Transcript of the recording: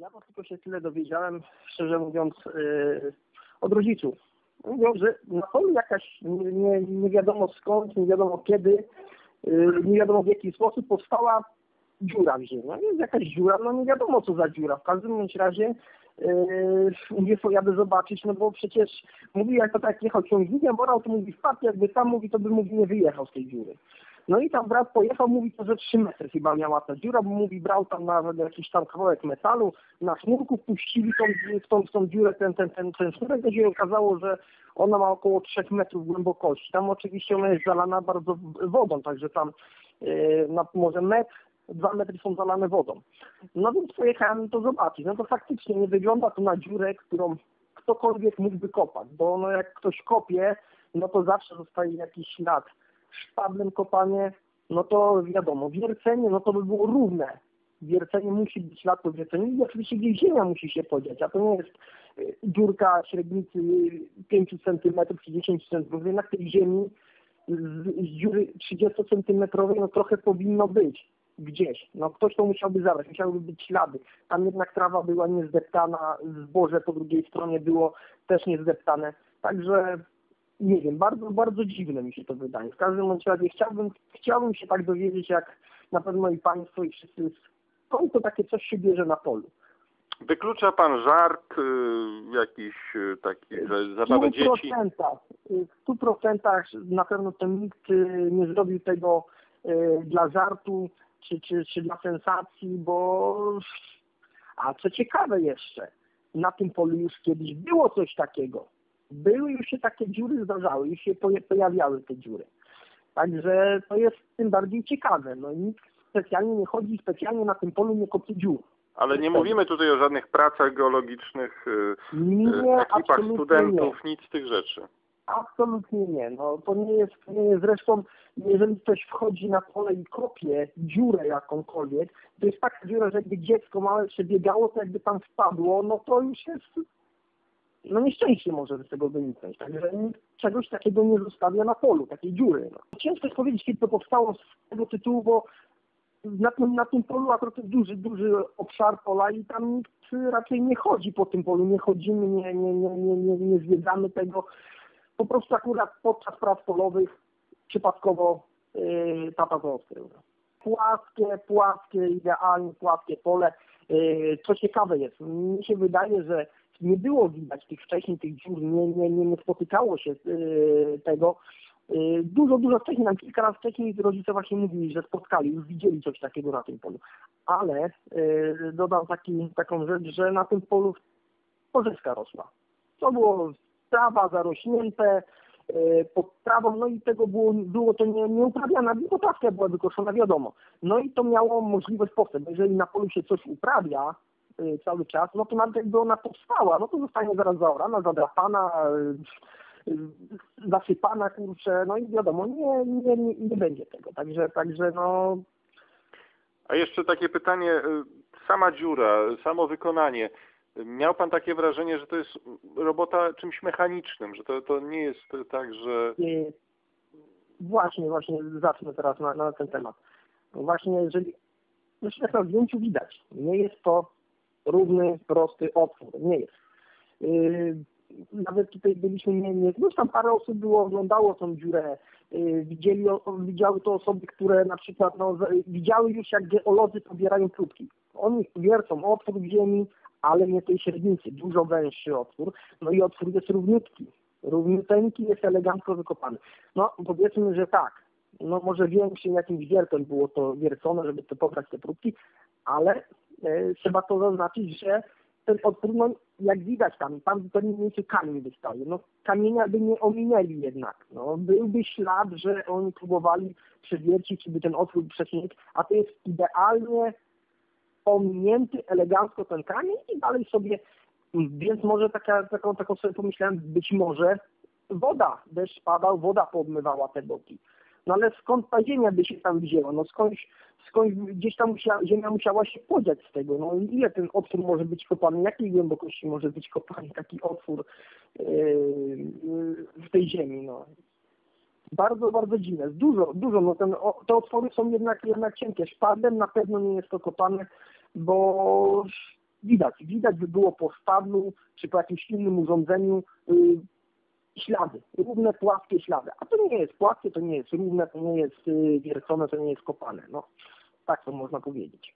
Ja to tylko się tyle dowiedziałem, szczerze mówiąc, yy, od rodziców. Mówią, że na polu jakaś nie, nie, nie wiadomo skąd, nie wiadomo kiedy, yy, nie wiadomo w jaki sposób powstała dziura w ziemi. No jest jakaś dziura, no nie wiadomo co za dziura. W każdym razie yy, mówię, pojadę zobaczyć, no bo przecież mówi, jak to tak jechał ciągnikiem, morał, to mówi wpadł, jakby tam mówi, to by mówi nie wyjechał z tej dziury. No i tam brat pojechał, mówi to, że 3 metry chyba miała ta dziura, bo mówi brał tam nawet jakiś tam kawałek metalu, na sznurku puścili tą, w, tą, tą dziurę ten, ten, ten, ten sznurek, się okazało, że ona ma około 3 metrów głębokości. Tam oczywiście ona jest zalana bardzo wodą, także tam yy, na może metr, dwa metry są zalane wodą. No więc pojechałem to zobaczyć. No to faktycznie nie wygląda to na dziurę, którą ktokolwiek mógłby kopać, bo no jak ktoś kopie, no to zawsze zostaje jakiś ślad szpablem kopanie, no to wiadomo, wiercenie, no to by było równe. Wiercenie musi być ślad po wierceniu i oczywiście gdzieś ziemia musi się podziać, a to nie jest y, dziurka średnicy 5 cm czy 10 cm. Jednak tej ziemi z, z dziury 30 cm no trochę powinno być gdzieś. No ktoś to musiałby zabrać, musiałyby być ślady. Tam jednak trawa była niezdeptana, zboże po drugiej stronie było też niezdeptane. Także nie wiem, bardzo, bardzo dziwne mi się to wydaje. W każdym bądź razie chciałbym, chciałbym się tak dowiedzieć, jak na pewno i Państwo i wszyscy, skąd to takie coś się bierze na polu. Wyklucza pan żart y, jakiś y, taki, że zabawę dzieci? W stu procentach na pewno ten nikt y, nie zrobił tego y, dla żartu czy, czy, czy dla sensacji, bo a co ciekawe jeszcze, na tym polu już kiedyś było coś takiego były już się takie dziury zdarzały, już się pojawiały te dziury. Także to jest tym bardziej ciekawe. No nikt specjalnie nie chodzi, specjalnie na tym polu nie kopie dziur. Ale nie mówimy tutaj o żadnych pracach geologicznych, y, nie, ekipach studentów, nie. nic z tych rzeczy. Absolutnie nie. No to nie jest, nie jest zresztą, jeżeli ktoś wchodzi na pole i kopie dziurę jakąkolwiek, to jest taka dziura, że jakby dziecko małe przebiegało, to jakby tam wpadło, no to już jest no nieszczęście może z tego wyniknąć. Także nikt czegoś takiego nie zostawia na polu, takiej dziury. No. Ciężko jest powiedzieć, kiedy to powstało z tego tytułu, bo na tym, na tym polu akurat jest duży, duży obszar pola i tam nikt raczej nie chodzi po tym polu, nie chodzimy, nie, nie, nie, nie, nie, nie zwiedzamy tego. Po prostu akurat podczas prac polowych przypadkowo yy, tata to odkrył. Płaskie, płaskie, idealnie płaskie pole. Yy, co ciekawe jest, mi się wydaje, że nie było widać tych wcześniej tych dziur, nie, nie, nie, nie spotykało się yy, tego. Yy, dużo, dużo wcześniej, nam kilka razy wcześniej rodzice właśnie mówili, że spotkali, już widzieli coś takiego na tym polu. Ale yy, dodam taki, taką rzecz, że na tym polu porzeczka rosła. To było trawa zarośnięte, pod trawą, no i tego było, było to nie, nieuprawiane, biblioteka była wykoszona, wiadomo. No i to miało możliwość powstać. Jeżeli na polu się coś uprawia, cały czas, no to nawet jakby ona powstała, no to zostanie zaraz zaorana, zadrapana, y, y, zasypana, kurczę, no i wiadomo, nie, nie, nie, nie będzie tego, także, także no... A jeszcze takie pytanie, sama dziura, samo wykonanie, miał Pan takie wrażenie, że to jest robota czymś mechanicznym, że to, to nie jest tak, że... Właśnie, właśnie zacznę teraz na, na ten temat. Właśnie jeżeli, zresztą na zdjęciu widać, nie jest to równy, prosty otwór. Nie jest. Yy, nawet tutaj byliśmy, nie, nie, no tam parę osób było, oglądało tą dziurę, yy, widzieli, widziały to osoby, które na przykład no, widziały już jak geolodzy pobierają próbki. Oni wiercą otwór w ziemi, ale nie tej średnicy, dużo węższy otwór, no i otwór jest równiutki. Równiuteńki jest elegancko wykopany. No powiedzmy, że tak, no może większym jakimś wiertem było to wiercone, żeby to pobrać te próbki, ale trzeba to zaznaczyć, że ten odpór, no, jak widać tam, tam pewnym miejscu kamień wystaje. No, kamienia by nie ominęli jednak. No, byłby ślad, że oni próbowali przewiercić, by ten otwór przesunięć, a to jest idealnie ominięty elegancko ten kamień i dalej sobie, więc może taka, taką, taką sobie pomyślałem, być może woda, deszcz padał, woda podmywała te boki. No ale skąd ta ziemia by się tam wzięła? No skądś, skądś gdzieś tam ziemia musiała się podziać z tego. No ile ten otwór może być kopany? Jakiej głębokości może być kopany taki otwór yy, w tej ziemi? No. Bardzo, bardzo dziwne. Dużo, dużo. No ten, o, te otwory są jednak, jednak cienkie. Szpadem na pewno nie jest to kopane, bo widać, widać by było po szpadlu czy po jakimś innym urządzeniu y, ślady, równe, płaskie ślady. A to nie jest płaskie, to nie jest równe, to nie jest y, wiercone, to nie jest kopane. No, tak to można powiedzieć.